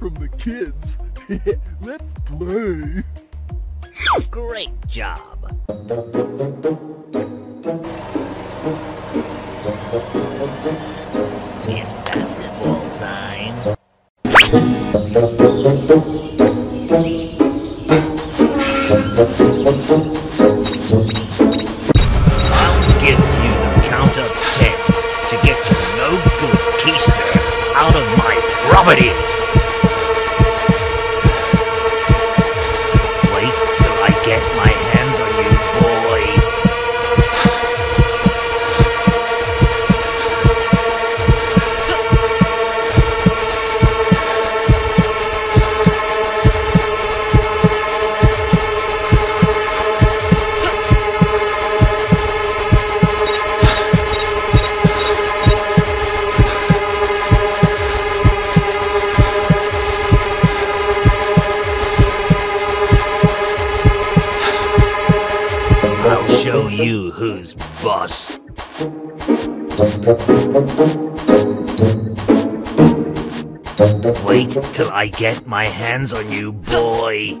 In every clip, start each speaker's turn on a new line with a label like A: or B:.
A: from the kids. Let's play.
B: Great job. It's basketball time. I'll give you the count of ten to get your no good keister out of my property. Who's boss. Wait till I get my hands on you, boy.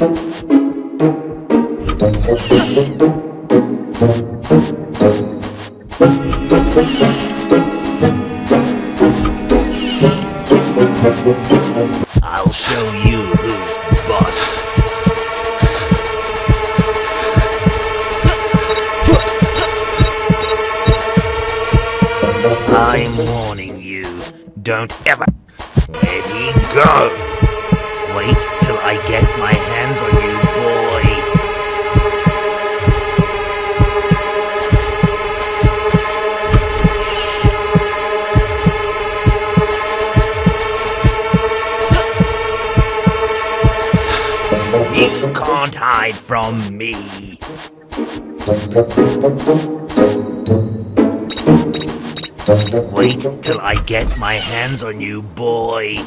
B: I'll show you who's boss. I'm warning you. Don't ever. Ready, go! Wait till I get my You can't hide from me. Wait till I get my hands on you, boy.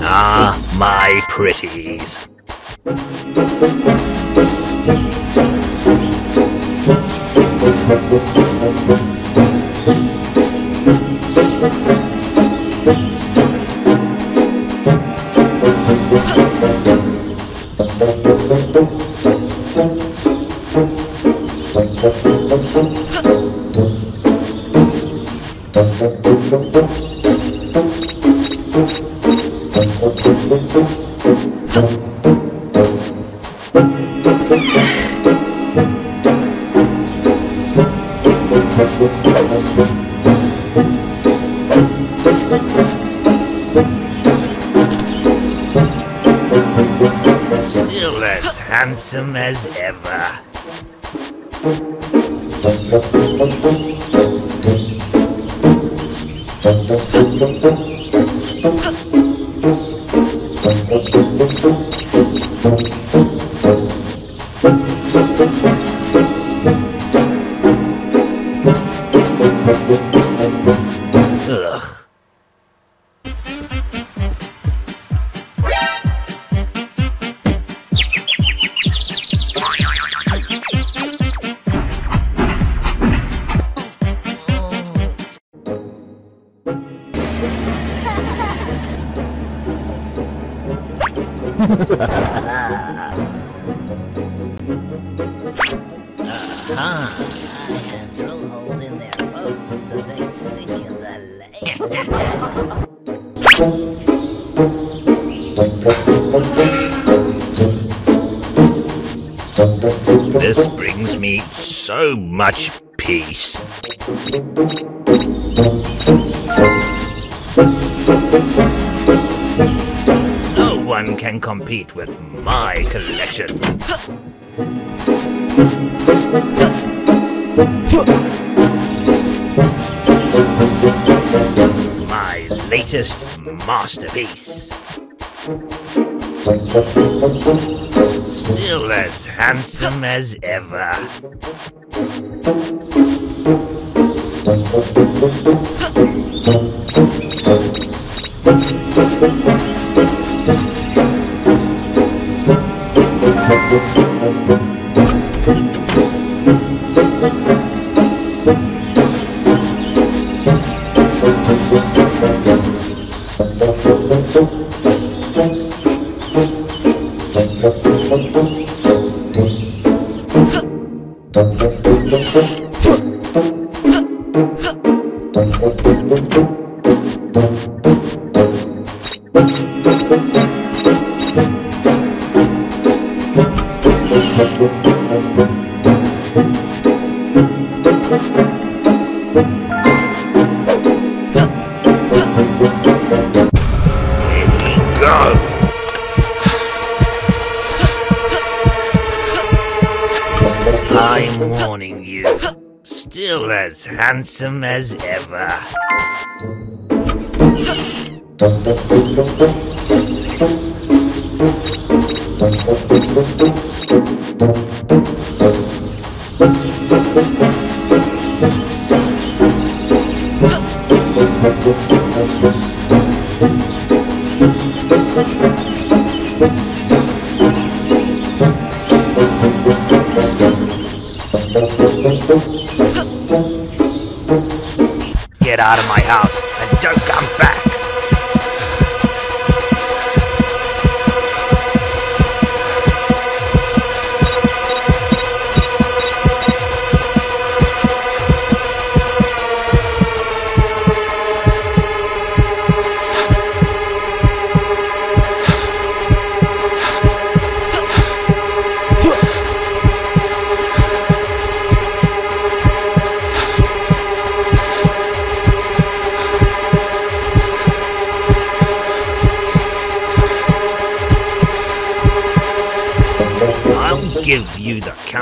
B: Ah, my pretties. Still as handsome as ever.
C: And drill holes in their boats so they sink in the.
B: This brings me so much peace. One can compete with my collection. My latest masterpiece. Still as handsome as ever. I'm warning you. Still as handsome as ever. Get out of my house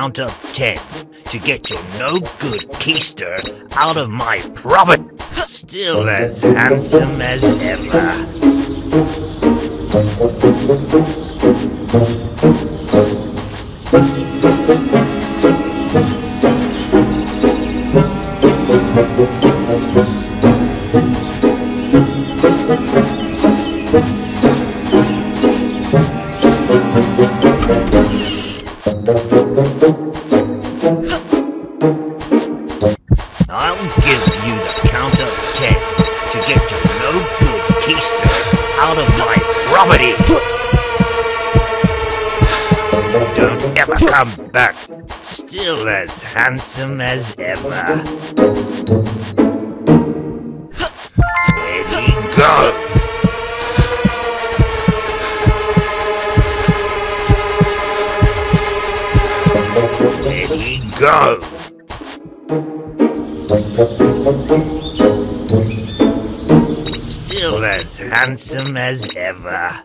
B: count of ten to get your no-good keister out of my property. Still as handsome as ever. Thank you. I'll give you the count of ten to get your no good keister out of my property. Don't ever come back. Still as handsome as ever. Still as handsome as ever.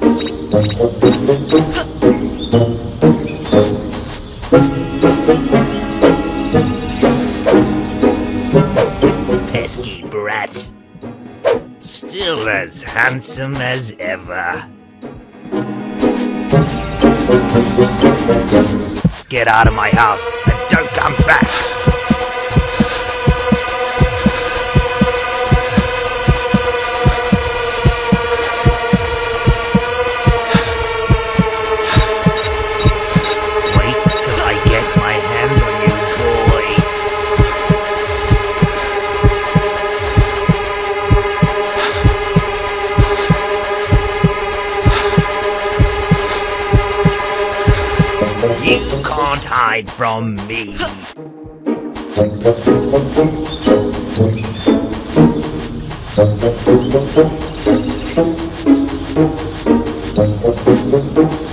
B: Get out of my house and don't come back! from me.